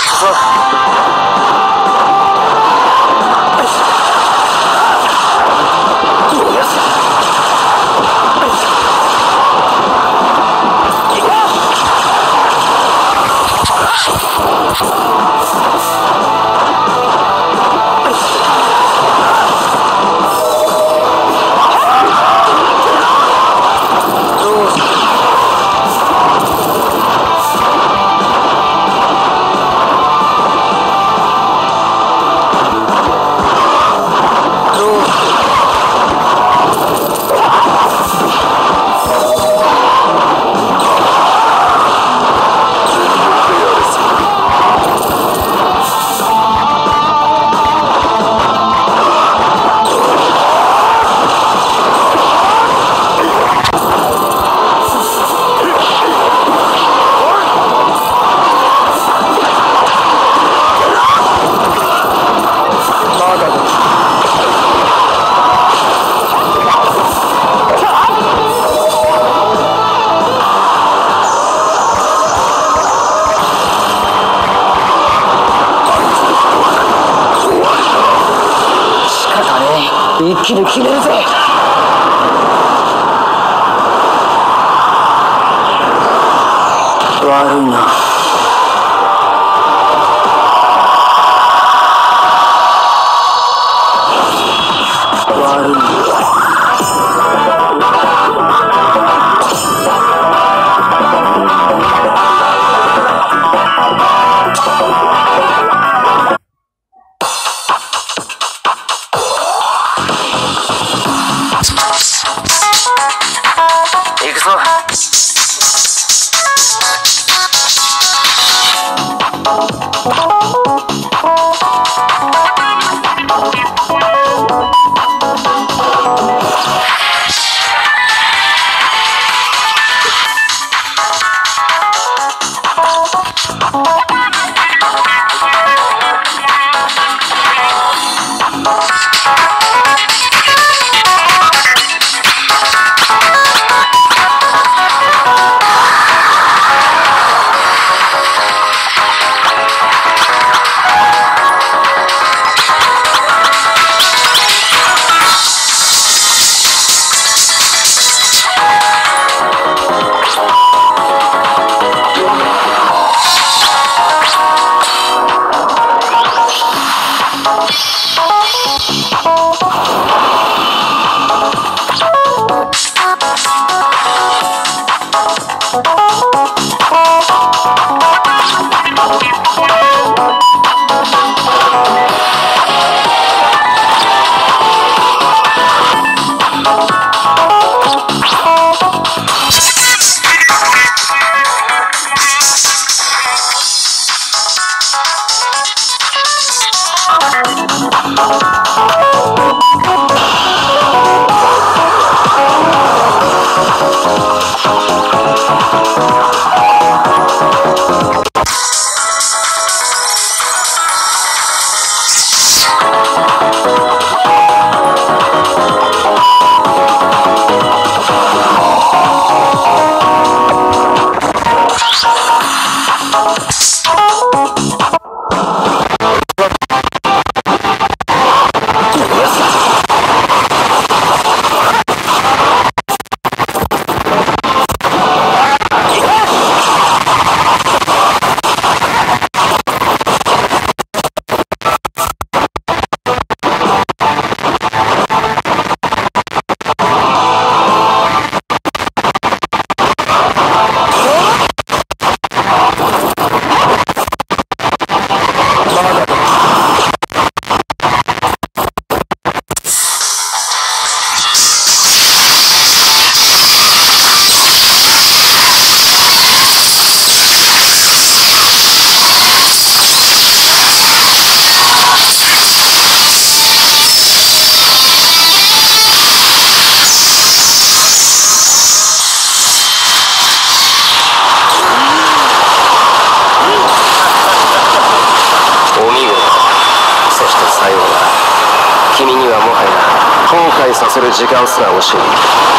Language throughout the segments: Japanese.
一 気に決めるぜ悪いな。Oh. する時間すら惜しい。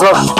Terus.